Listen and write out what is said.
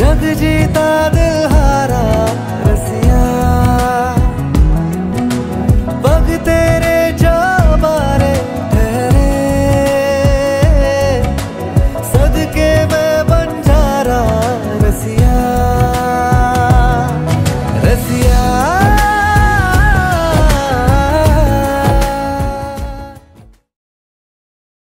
जग जीता दिल हा